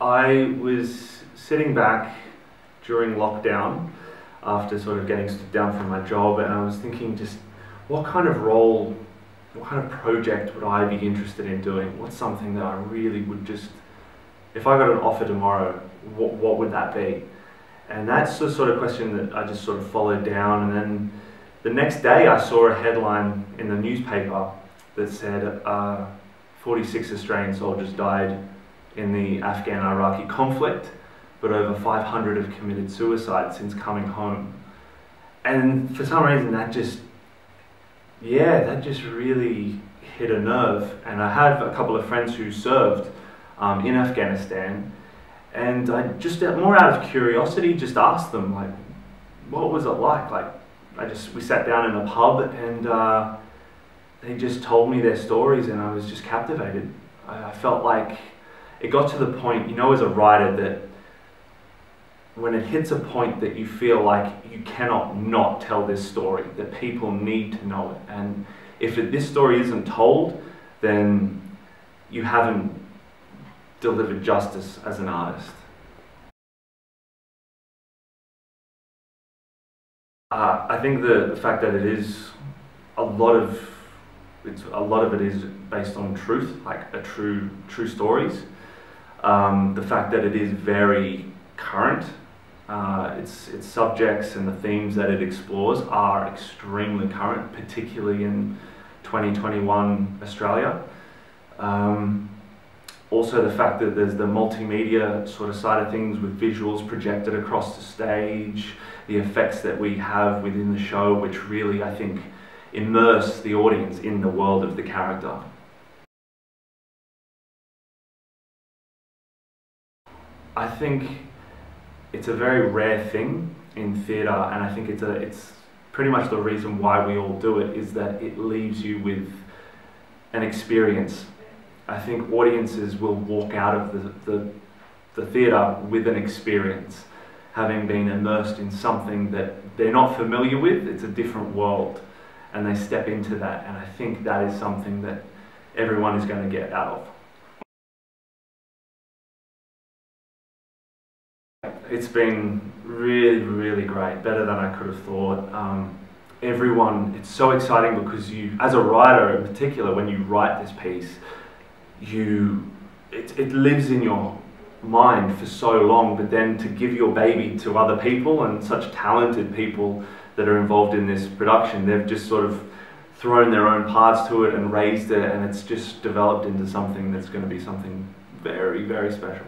I was sitting back during lockdown after sort of getting stood down from my job, and I was thinking just what kind of role, what kind of project would I be interested in doing? What's something that I really would just, if I got an offer tomorrow, what, what would that be? And that's the sort of question that I just sort of followed down, and then the next day I saw a headline in the newspaper that said uh, 46 Australian soldiers died in the Afghan Iraqi conflict, but over 500 have committed suicide since coming home. And for some reason, that just, yeah, that just really hit a nerve. And I have a couple of friends who served um, in Afghanistan, and I just, more out of curiosity, just asked them, like, what was it like? Like, I just, we sat down in a pub and uh, they just told me their stories, and I was just captivated. I, I felt like it got to the point, you know, as a writer, that when it hits a point that you feel like you cannot not tell this story, that people need to know it. And if it, this story isn't told, then you haven't delivered justice as an artist. Uh, I think the, the fact that it is a lot of it's a lot of it is based on truth, like a true true stories. Um, the fact that it is very current, uh, its, its subjects and the themes that it explores are extremely current, particularly in 2021 Australia. Um, also the fact that there's the multimedia sort of side of things with visuals projected across the stage, the effects that we have within the show, which really, I think, immerse the audience in the world of the character. I think it's a very rare thing in theatre, and I think it's a it's pretty much the reason why we all do it is that it leaves you with an experience. I think audiences will walk out of the, the, the theatre with an experience, having been immersed in something that they're not familiar with. It's a different world, and they step into that, and I think that is something that everyone is going to get out of. It's been really, really great, better than I could have thought. Um, everyone, it's so exciting because you, as a writer in particular, when you write this piece, you, it, it lives in your mind for so long, but then to give your baby to other people and such talented people that are involved in this production, they've just sort of thrown their own parts to it and raised it, and it's just developed into something that's going to be something very, very special.